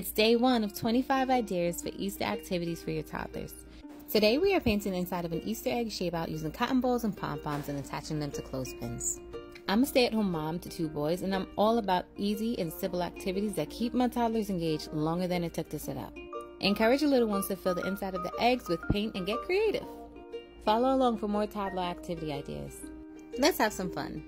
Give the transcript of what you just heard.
It's day one of 25 ideas for Easter activities for your toddlers. Today we are painting inside of an Easter egg shape out using cotton balls and pom-poms and attaching them to clothespins. I'm a stay-at-home mom to two boys and I'm all about easy and simple activities that keep my toddlers engaged longer than it took to set up. Encourage your little ones to fill the inside of the eggs with paint and get creative. Follow along for more toddler activity ideas. Let's have some fun.